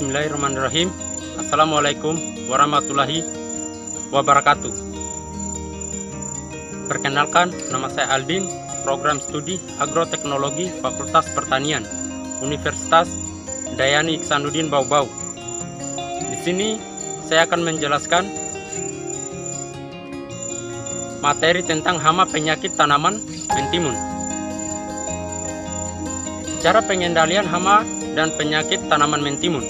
Bismillahirrahmanirrahim. Assalamualaikum warahmatullahi wabarakatuh. Perkenalkan, nama saya Aldin, program studi agroteknologi Fakultas Pertanian, Universitas Dayani Iksanuddin Bau-Bau. Di sini saya akan menjelaskan materi tentang hama penyakit tanaman mentimun. Cara pengendalian hama dan penyakit tanaman mentimun.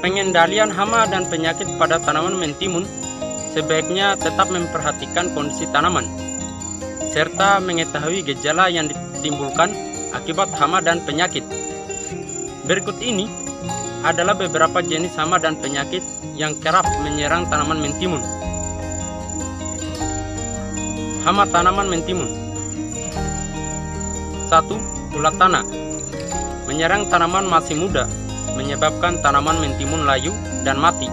Pengendalian hama dan penyakit pada tanaman mentimun sebaiknya tetap memperhatikan kondisi tanaman serta mengetahui gejala yang ditimbulkan akibat hama dan penyakit. Berikut ini adalah beberapa jenis hama dan penyakit yang kerap menyerang tanaman mentimun. Hama tanaman mentimun 1. Ulat tanah Menyerang tanaman masih muda menyebabkan tanaman mentimun layu dan mati.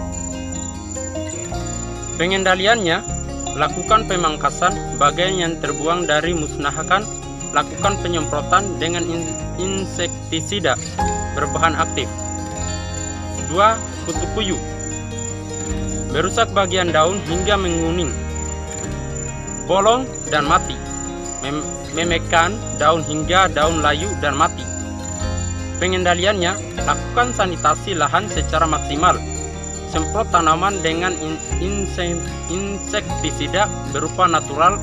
Pengendaliannya, lakukan pemangkasan bagian yang terbuang dari musnahkan, lakukan penyemprotan dengan insektisida berbahan aktif. 2. Kutu puyuh Merusak bagian daun hingga menguning, bolong dan mati, Mem memekan daun hingga daun layu dan mati. Pengendaliannya, lakukan sanitasi lahan secara maksimal. Semprot tanaman dengan in insektisida berupa natural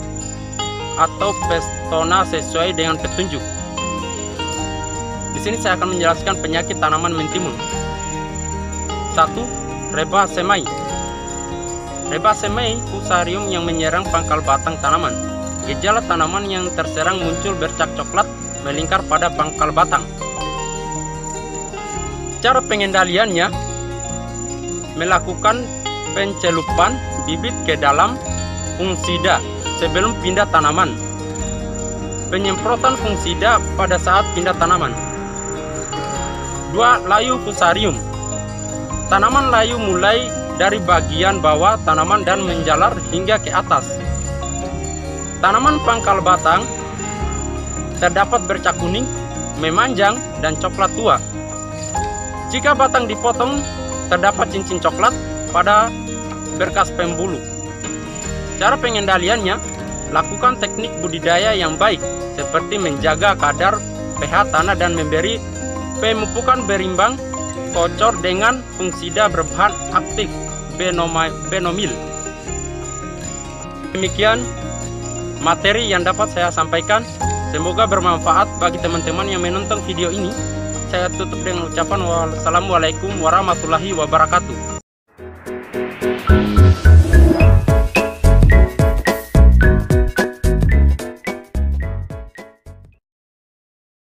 atau pestona sesuai dengan petunjuk. Di sini saya akan menjelaskan penyakit tanaman mentimun. 1. Reba semai. Reba semai fusarium yang menyerang pangkal batang tanaman. Gejala tanaman yang terserang muncul bercak coklat melingkar pada pangkal batang. Cara pengendaliannya melakukan pencelupan bibit ke dalam fungsida sebelum pindah tanaman. Penyemprotan fungsida pada saat pindah tanaman. Dua Layu fusarium. Tanaman layu mulai dari bagian bawah tanaman dan menjalar hingga ke atas. Tanaman pangkal batang terdapat bercak kuning, memanjang, dan coklat tua. Jika batang dipotong, terdapat cincin coklat pada berkas pembuluh. Cara pengendaliannya, lakukan teknik budidaya yang baik, seperti menjaga kadar pH tanah dan memberi pemupukan berimbang kocor dengan fungsida berbahan aktif benomil. Demikian materi yang dapat saya sampaikan. Semoga bermanfaat bagi teman-teman yang menonton video ini saya tutup dengan ucapan wassalamualaikum warahmatullahi wabarakatuh